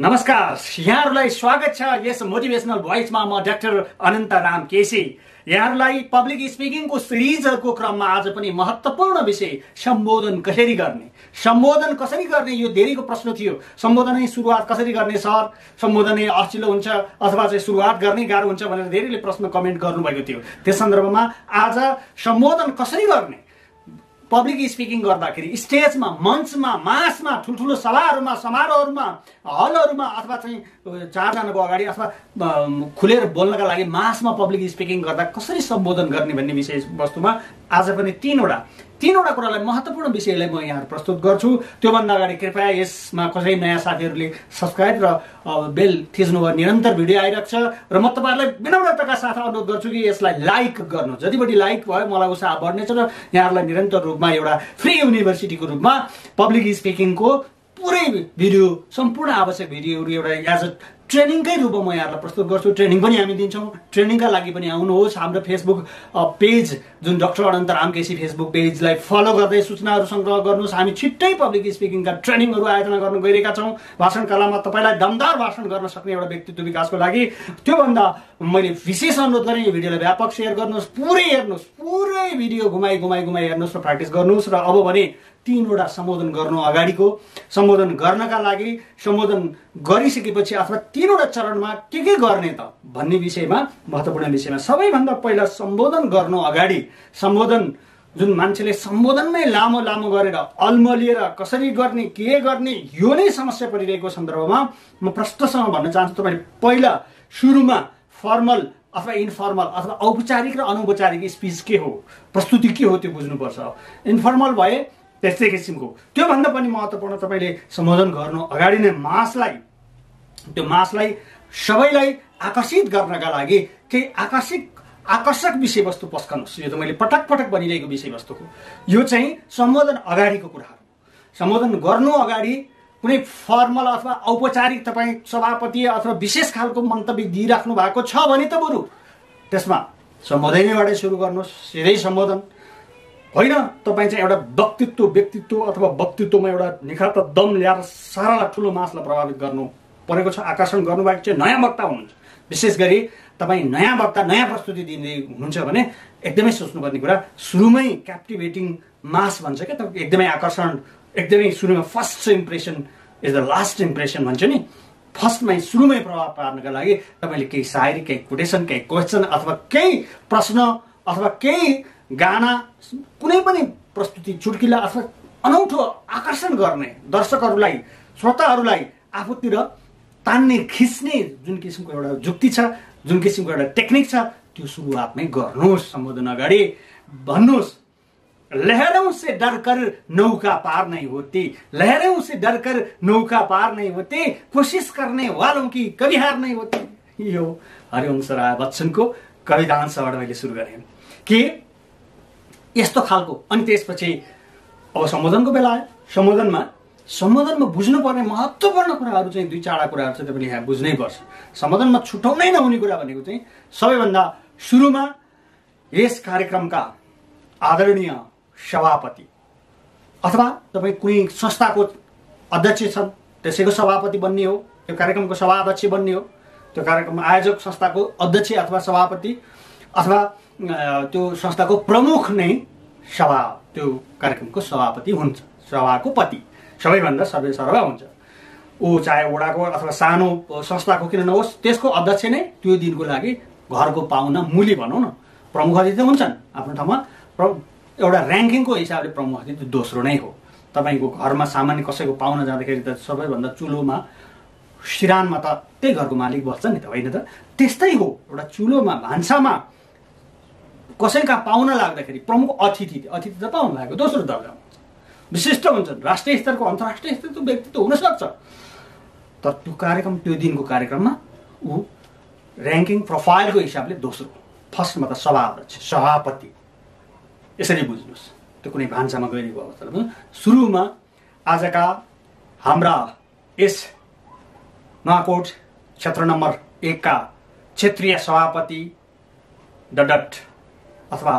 नमस्कार यहाँहरूलाई स्वागत छ यस मोटिभेसनल भोइसमा म डाक्टर अनन्त राम केसी। यहाँहरूलाई पब्लिक स्पिकिङको सिरिजहरूको क्रममा आज पनि महत्त्वपूर्ण विषय सम्बोधन कसरी गर्ने? सम्बोधन कसरी गर्ने? यो धेरैको प्रश्न थियो। सम्बोधनै सुरुवात कसरी गर्ने सर? सम्बोधनै असिलो हुन्छ अथवा चाहिँ सुरुवात गर्नै गाह्रो हुन्छ भनेर धेरैले प्रश्न कमेन्ट गर्नुभएको थियो। त्यस सन्दर्भमा आज सम्बोधन कसरी गर्ने? पब्लिक स्पिकिङ गर्दाखेरि स्टेजमा मञ्चमा मासमा ठुल्ठुलो सभाहरूमा समारोहहरूमा हलहरूमा अथवा चाहिँ चारजनाको अगाडि अथवा खुलेर बोल्नका लागि मासमा पब्लिक स्पिकिङ गर्दा कसरी सम्बोधन गर्ने भन्ने विषय वस्तुमा आज पनि तिनवटा तिनवटा कुरालाई महत्त्वपूर्ण विषयलाई म यहाँ प्रस्तुत गर्छु। त्योभन्दा अगाडि कृपया यसमा कसै नयाँ साथीहरूले सब्सक्राइब र बेल थिच्नुभयो निरन्तर भिडियो आइरहेको छ। र म तपाईँहरूलाई विनम्रताका साथ अनुरोध गर्छु कि यसलाई लाइक गर्नु। बढी लाइक भयो मलाई उत्साह बढ्नेछ र यहाँहरूलाई निरन्तर रूपमा एउटा फ्री युनिभर्सिटीको रूपमा पब्लिक स्पिकिङको पुरै भिडियो सम्पूर्ण आवश्यक भिडियोहरू एउटा एज अ ट्रेनिङकै रूपमा म यहाँहरूलाई प्रस्तुत गर्छु। ट्रेनिङ पनि हामी दिन्छौँ। ट्रेनिङका लागि पनि आउनुहोस्। हाम्रो फेसबुक पेज जुन डक्टर अनन्त रामकेसी फेसबुक पेजलाई फलो गर्दै सूचनाहरू सङ्ग्रह गर्नुहोस्। हामी छिट्टै पब्लिक स्पिकिङका ट्रेनिङहरू आयोजना गर्न गइरहेका छौँ। भाषण कलामा तपाईँलाई दमदार भाषण गर्न सक्ने एउटा व्यक्तित्व विकासको लागि त्योभन्दा मैले विशेष अनुरोध गरेँ यो भिडियोलाई व्यापक सेयर गर्नुहोस् पुरै हेर्नुहोस् पुरै भिडियो घुमाइ घुमाइ घुमाइ हेर्नुहोस् र प्र्याक्टिस गर्नुहोस्। र अब भने तिनवटा सम्बोधन गर्नु अगाडिको सम्बोधन गर्नका लागि सम्बोधन गरिसकेपछि अथवा तिनवटा चरणमा के के गर्ने त भन्ने विषयमा महत्त्वपूर्ण विषयमा सबैभन्दा पहिला सम्बोधन गर्नु अगाडि सम्बोधन जुन मान्छेले सम्बोधनमै लामो लामो गरेर अल्मलिएर कसरी गर्ने के गर्ने यो नै समस्या परिरहेको सन्दर्भमा म प्रष्टसँग भन्न चाहन्छु तपाईँले पहिला सुरुमा फर्मल अथवा इन्फर्मल अथवा औपचारिक र अनौपचारिक स्पिच के हो प्रस्तुति के हो त्यो बुझ्नुपर्छ। इन्फर्मल भए त्यस्तै किसिमको। त्योभन्दा पनि महत्त्वपूर्ण तपाईँले सम्बोधन गर्नु अगाडि नै मासलाई त्यो मासलाई सबैलाई आकर्षित गर्नका लागि केही आकर्षित आकर्षक विषयवस्तु पस्कनुहोस्। यो त मैले पटक पटक भनिरहेको विषयवस्तु हो यो चाहिँ सम्बोधन अगाडिको कुराहरू सम्बोधन गर्नु अगाडि कुनै फर्मल अथवा औपचारिक तपाईँ सभापति अथवा विशेष खालको मन्तव्य दिइराख्नु भएको छ भने त बरु त्यसमा सम्बोधनैबाटै सुरु गर्नुहोस्। सिधै सम्बोधन। होइन? तपाईँ चाहिँ एउटा व्यक्तित्व व्यक्तित्व अथवा व्यक्तित्वमा एउटा निखार त दम ल्याएर सारा ठुलो मासलाई प्रभावित गर्नु परेको छ आकर्षण गर्नुभएको चाहिँ नयाँ वक्ता हुनुहुन्छ। विशेष गरी तपाईँ नयाँ वक्ता नयाँ प्रस्तुति दिँदै हुनुहुन्छ भने एकदमै सोच्नुपर्ने कुरा सुरुमै क्याप्टिभेटिङ मास भन्छ क्या तपाईँको एकदमै आकर्षण एकदमै सुरुमा first impression is the last impression भन्छ नि। फर्स्टमै सुरुमै प्रभाव पार्नका लागि तपाईँले केही सायरी केही कोटेसन केही क्वेसन अथवा केही प्रश्न अथवा केही गाना कुनै पनि प्रस्तुति चुड्किला अथवा अनौठो आकर्षण गर्ने दर्शकहरूलाई श्रोताहरूलाई आफूतिर तान्ने खिच्ने जुन किसिमको एउटा जुक्ति छ जुन किसिमको एउटा टेक्निक छ त्यो सुरुवातमै गर्नुहोस् सम्बोधन अगाडि। भन्नुहोस् लहरों से डरकर नौका पार नहीं होती। लहरों से डरकर नौका पार नहीं होती। कोशिश करने वालों की कभी हार नहीं होती। यो हरिवंश राय बच्चनको कवितांशबाट मैले सुरु गरेँ। कि? यस्तो खालको। अनि त्यसपछि अब सम्बोधनको बेला आयो। सम्बोधनमा सम्बोधनमा बुझ्नुपर्ने महत्त्वपूर्ण कुराहरू चाहिँ दुई चारवटा कुराहरू चाहिँ तपाईँले यहाँ बुझ्नै पर्छ। सम्बोधनमा छुट्याउनै नहुने कुरा भनेको चाहिँ सबैभन्दा सुरुमा यस कार्यक्रमका आदरणीय सभापति अथवा तपाईँ कुनै संस्थाको अध्यक्ष छन् त्यसैको सभापति बन्ने हो त्यो कार्यक्रमको सभाध्यक्ष बन्ने हो त्यो कार्यक्रम आयोजक संस्थाको अध्यक्ष अथवा सभापति अथवा त्यो संस्थाको प्रमुख नै सभा त्यो कार्यक्रमको सभापति हुन्छ सभाको पति। सबैभन्दा सर्वे सर्वा हुन्छ। ऊ चाहे वडाको अथवा सानो संस्थाको किन नहोस् त्यसको अध्यक्ष नै त्यो दिनको लागि घरको पाहुना मुली भनौँ न प्रमुख अतिथि हुन्छन्। आफ्नो ठाउँमा प्र एउटा ऱ्याङ्किङको हिसाबले प्रमुख अतिथि दोस्रो नै हो। तपाईँको घरमा सामान्य कसैको पाहुना जाँदाखेरि त सबैभन्दा चुलोमा सिरानमा त त्यही घरको मालिक बस्छ नि त होइन त? त्यस्तै हो। एउटा चुलोमा भान्सामा कसैका पाहुना लाग्दाखेरि प्रमुख अतिथि अतिथि त पाहुना लागेको दोस्रो दर्जा हुन्छ विशिष्ट हुन्छन् राष्ट्रिय स्तरको अन्तर्राष्ट्रिय स्तरको व्यक्तित्व हुनसक्छ। तर त्यो कार्यक्रम त्यो दिनको कार्यक्रममा ऊ ऱ्याङ्किङ प्रोफाइलको हिसाबले दोस्रो फर्स्टमा त सभाध्यक्ष सभापति। यसरी बुझ्नुहोस् त्यो कुनै भान्सामा गइरहेको अवस्थामा सुरुमा आजका हाम्रा यस नुवाकोट क्षेत्र नम्बर एकका क्षेत्रीय सभापति डडट अथवा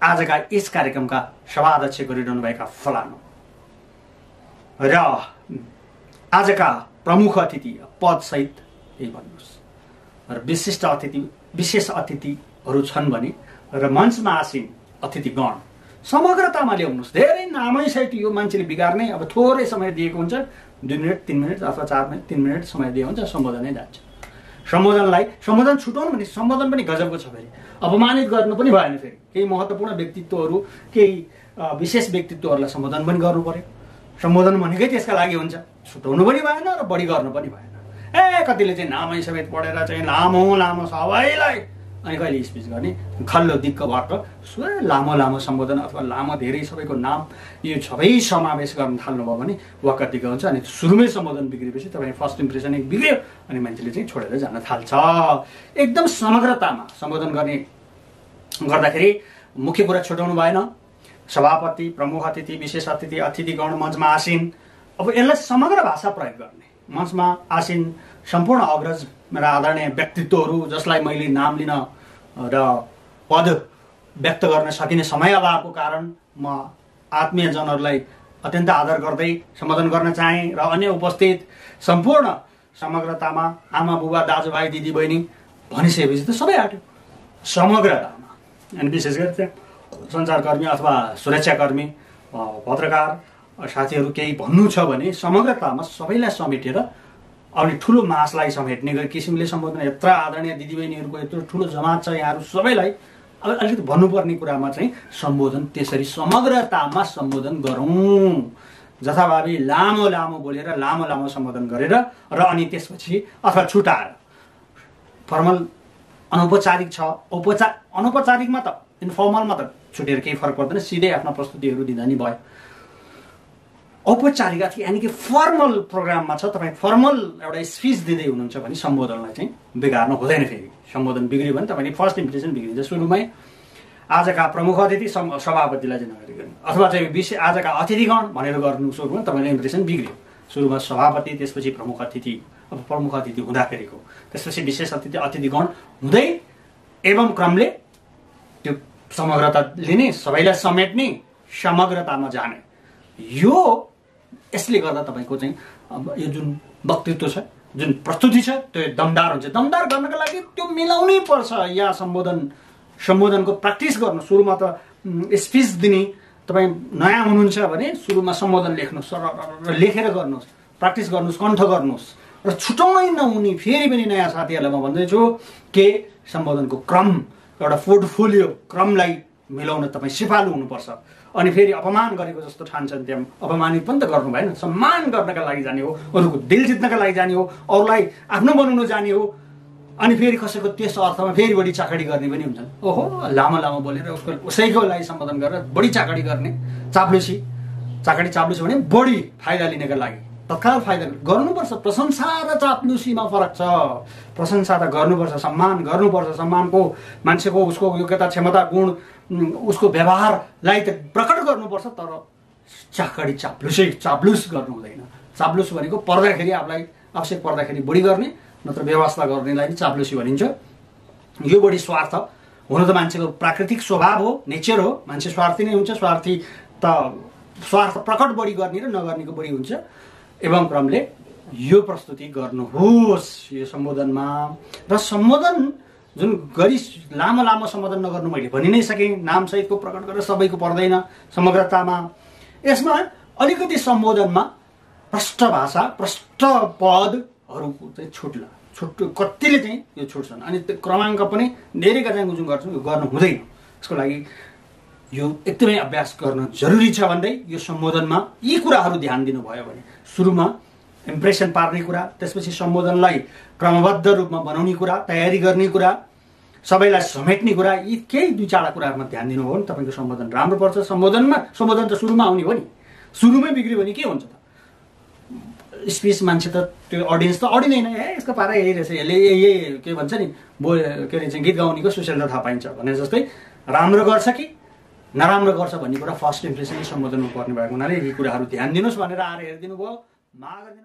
आजका यस कार्यक्रमका सभाध्यक्ष गरिरहनुभएका फलानु। र आजका प्रमुख अतिथि पदसहित यही भन्नुहोस्। र विशिष्ट अतिथि विशेष अतिथिहरू छन् भने र मञ्चमा आसिन अतिथिगण समग्रतामा ल्याउनुहोस्। धेरै नामै सहित यो मान्छेले बिगार्ने अब थोरै समय दिएको हुन्छ दुई मिनट तिन मिनट अथवा चार मिनट तिन मिनट समय दिएको हुन्छ सम्बोधनै जान्छ। सम्बोधनलाई सम्बोधन छुटाउनु भने सम्बोधन पनि गजबको छ फेरि। अपमानित गर्नु पनि भएन फेरि। केही महत्त्वपूर्ण व्यक्तित्वहरू केही विशेष व्यक्तित्वहरूलाई सम्बोधन पनि गर्नु पर्यो। सम्बोधन भनेकै त्यसका लागि हुन्छ। छुट्याउनु पनि भएन र बढी गर्नु पनि भएन। ए कतिले चाहिँ नामै समेत पढेर चाहिँ लामो लामो सबैलाई अनि कहिले स्पिच गर्ने। खल्लो दिक्कबाट लामो लामो सम्बोधन अथवा लामो धेरै सबैको नाम यो सबै समावेश गर्न थाल्नुभयो भने वाक्क दिक्क हुन्छ। अनि सुरुमै सम्बोधन बिग्रेपछि तपाईँ फर्स्ट इम्प्रेसन एक बिग्रियो अनि मान्छेले चाहिँ छोडेर जान थाल्छ। एकदम समग्रतामा सम्बोधन गर्ने गर्दाखेरि मुख्य कुरा छुट्याउनु भएन। सभापति प्रमुख अतिथि विशेष अतिथि अतिथिगण मञ्चमा आसिन। अब यसलाई समग्र भाषा प्रयोग गर्ने। मञ्चमा आसिन। सम्पूर्ण अग्रज मेरा आदरणीय व्यक्तित्वहरू जसलाई मैले नाम लिन र पद व्यक्त गर्न सकिने समय अभावको कारण म आत्मीयजनहरूलाई अत्यन्त आदर गर्दै सम्बोधन गर्न चाहेँ र अन्य उपस्थित सम्पूर्ण समग्रतामा आमा बुबा दाजुभाइ दिदीबहिनी भनिसकेपछि त सबै आँट्यो। समग्रतामा। अनि विशेष गरी त्यहाँ सञ्चारकर्मी अथवा सुरक्षाकर्मी पत्रकार साथीहरू केही भन्नु छ भने समग्रतामा सबैलाई समेटेर अनि ठुलो मासलाई समेट्ने गरी किसिमले सम्बोधन यत्र आदरणीय दिदीबहिनीहरूको यत्रो ठुलो जमात छ यहाँहरू सबैलाई अब अलिकति भन्नुपर्ने कुरामा चाहिँ सम्बोधन त्यसरी समग्रतामा सम्बोधन गरौँ। जथाभावी लामो लामो बोलेर लामो लामो सम्बोधन गरेर र अनि त्यसपछि अथवा छुटाएर। फर्मल अनौपचारिक छ। औपचार अनौपचारिकमा त इन्फर्मलमा त छुटेर केही फरक पर्दैन सिधै आफ्ना प्रस्तुतिहरू दिँदा नि भयो। औपचारिक अथवा यानि कि फर्मल प्रोग्राममा छ। तपाईँ फर्मल एउटा स्पिच दिँदै हुनुहुन्छ भने सम्बोधनलाई चाहिँ बिगार्नु हुँदैन फेरि। सम्बोधन बिग्रियो भने तपाईँले फर्स्ट इम्प्रेसन बिग्रिन्छ। सुरुमै आजका प्रमुख अतिथि सभापतिलाई चाहिँ नगरिकन अथवा चाहिँ विशेष आजका अतिथिगण भनेर गर्नु सुरुमा तपाईँले इम्प्रेसन बिग्रियो। सुरुमा सभापति त्यसपछि प्रमुख अतिथि। अब प्रमुख अतिथि हुँदाखेरिको त्यसपछि विशेष अतिथि अतिथिगण हुँदै एवं क्रमले त्यो समग्रता लिने सबैलाई समेट्ने समग्रतामा जाने। यो यसले गर्दा तपाईँको चाहिँ यो जुन वक्तित्व छ जुन प्रस्तुति छ त्यो दमदार हुन्छ। दमदार गर्नको लागि त्यो मिलाउनै पर्छ या सम्बोधन सम्बोधनको प्र्याक्टिस गर्नु। सुरुमा त स्पिच दिने तपाईँ नयाँ हुनुहुन्छ भने सुरुमा सम्बोधन लेख्नुहोस् र लेखेर गर्नुहोस् प्र्याक्टिस गर्नुहोस् कण्ठ गर्नुहोस्। र छुटाउनै नहुने फेरि पनि नयाँ साथीहरूलाई म भन्दैछु के सम्बोधनको क्रम एउटा पोर्टफोलियो क्रमलाई मिलाउन तपाईँ सिपालु हुनुपर्छ। अनि फेरि अपमान गरेको जस्तो ठान्छन् त्यहाँ। अपमानित पनि त गर्नु भएन। सम्मान गर्नका लागि जाने हो अरूको दिल जित्नका लागि जाने हो अरूलाई आफ्नो बनाउनु जाने हो। अनि फेरि कसैको त्यस अर्थमा फेरि बढी चाकडी गर्ने पनि हुन्छन्। ओहो लामो लामो बोलेर उसको उसैको लागि सम्बोधन गरेर बढी चाकडी गर्ने चाप्लुसी चाकडी चाप्लुसी भने बढी फाइदा लिनका लागि। तत्काल फाइदा गर्नुपर्छ। प्रशंसा र चाप्लुसीमा फरक छ। प्रशंसा त गर्नुपर्छ सम्मान गर्नुपर्छ। सम्मानको मान्छेको उसको योग्यता क्षमता गुण उसको व्यवहारलाई त प्रकट गर्नुपर्छ तर चाकडी चाप्लुसै चाप्लुस गर्नु हुँदैन। चाप्लुस भनेको पर्दाखेरि आफूलाई आवश्यक पर्दाखेरि बढी गर्ने नत्र व्यवस्था गर्नेलाई नि चाप्लुसी भनिन्छ। यो बढी स्वार्थ हुनु त मान्छेको प्राकृतिक स्वभाव हो नेचर हो मान्छे स्वार्थी नै हुन्छ। स्वार्थी त स्वार्थ प्रकट बढी गर्ने र नगर्नेको बढी हुन्छ। एवं क्रमले यो प्रस्तुति गर्नुहोस् यो सम्बोधनमा। र सम्बोधन जुन गरी लामो लामो सम्बोधन नगर्नु मैले भनि नै सकेँ नामसहितको प्रकट गरेर सबैको पर्दैन समग्रतामा। यसमा अलिकति सम्बोधनमा प्रष्ट भाषा प्रष्ट पदहरूको चाहिँ छुट्ला। छुट कतिले चाहिँ यो छुट्छन्। अनि त्यो क्रमाङ्क पनि धेरै गजाङ जुन गर्छौँ यो गर्नु हुँदैन। यसको लागि यो एकदमै अभ्यास गर्न जरुरी छ भन्दै यो सम्बोधनमा यी कुराहरू ध्यान दिनुभयो भने सुरुमा इम्प्रेसन पार्ने कुरा त्यसपछि सम्बोधनलाई क्रमबद्ध रूपमा बनाउने कुरा तयारी गर्ने कुरा सबैलाई समेट्ने कुरा यी केही दुई चारवटा कुराहरूमा ध्यान दिनुभयो भने तपाईँको सम्बोधन। राम्रो पर्छ सम्बोधनमा सम्बोधन त सुरुमा आउने हो नि। सुरुमै बिग्रियो भने के हुन्छ त? स्पिच मान्छे त त्यो अडियन्स त अडिँदैन। ए यसको पारा यही रहेछ। यसले यही के भन्छ नि बो के चाहिँ गीत गाउनेको सुशीलता थाहा पाइन्छ भने जस्तै राम्रो गर्छ कि नराम्रो गर्छ भन्ने कुरा फर्स्ट इम्प्रेसनै सम्बोधनमा पर्ने भएको हुनाले यी कुराहरू ध्यान दिनुहोस् भनेर आएर हेरिदिनु भयो नागार्जुन